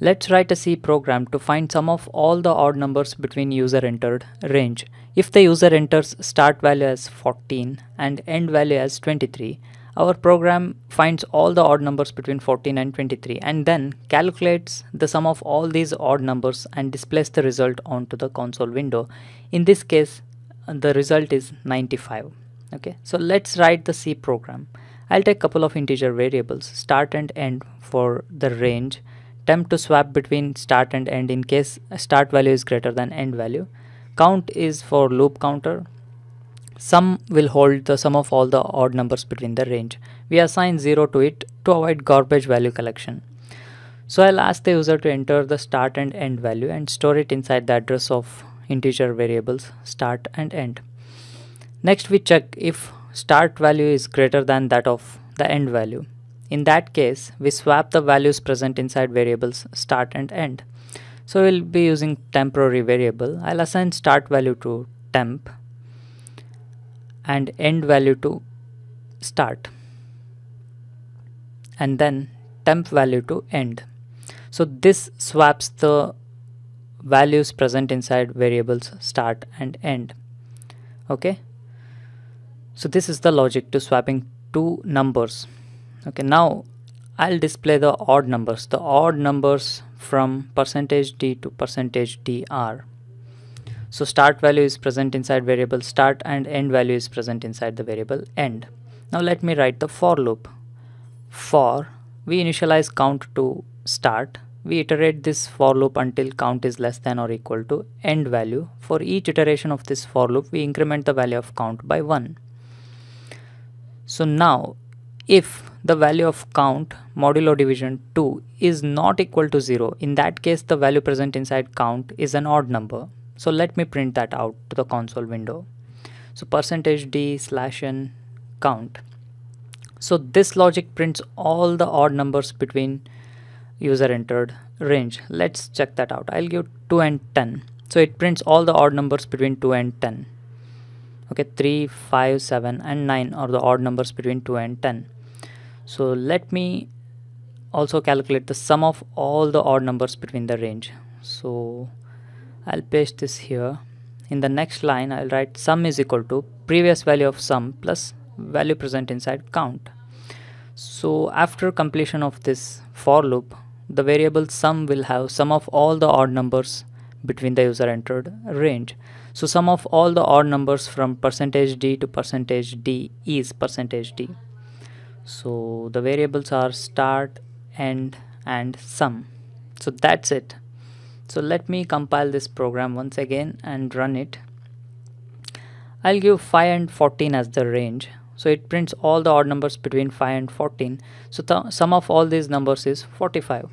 Let's write a C program to find sum of all the odd numbers between user entered range. If the user enters start value as 14 and end value as 23, our program finds all the odd numbers between 14 and 23 and then calculates the sum of all these odd numbers and displays the result onto the console window. In this case, the result is 95. Okay, so let's write the C program. I'll take a couple of integer variables, start and end for the range temp to swap between start and end in case start value is greater than end value. Count is for loop counter. Sum will hold the sum of all the odd numbers between the range. We assign 0 to it to avoid garbage value collection. So I'll ask the user to enter the start and end value and store it inside the address of integer variables start and end. Next we check if start value is greater than that of the end value in that case, we swap the values present inside variables start and end. So we'll be using temporary variable. I'll assign start value to temp and end value to start and then temp value to end. So this swaps the values present inside variables start and end. Okay. So this is the logic to swapping two numbers okay now I'll display the odd numbers. The odd numbers from percentage %d to percentage %dr so start value is present inside variable start and end value is present inside the variable end. Now let me write the for loop. For we initialize count to start. We iterate this for loop until count is less than or equal to end value. For each iteration of this for loop we increment the value of count by 1 so now if the value of count modulo division 2 is not equal to 0 in that case the value present inside count is an odd number. So let me print that out to the console window. So percentage d slash n count. So this logic prints all the odd numbers between user entered range. Let's check that out. I'll give 2 and 10 so it prints all the odd numbers between 2 and 10 okay 3 5 7 and 9 are the odd numbers between 2 and 10 so let me also calculate the sum of all the odd numbers between the range. So I'll paste this here. In the next line I'll write sum is equal to previous value of sum plus value present inside count. So after completion of this for loop the variable sum will have sum of all the odd numbers between the user entered range. So sum of all the odd numbers from percentage %d to percentage %d is percentage %d so the variables are start end and sum. So that's it. So let me compile this program once again and run it. I'll give 5 and 14 as the range. So it prints all the odd numbers between 5 and 14 so the sum of all these numbers is 45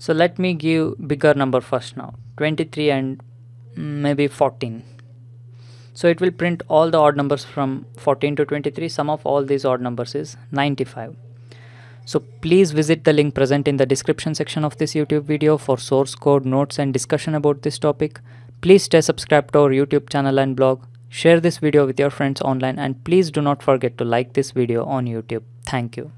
so let me give bigger number first now. 23 and mm, maybe 14 so it will print all the odd numbers from 14 to 23. Sum of all these odd numbers is 95. So please visit the link present in the description section of this YouTube video for source code, notes and discussion about this topic. Please stay subscribed to our YouTube channel and blog. Share this video with your friends online and please do not forget to like this video on YouTube. Thank you.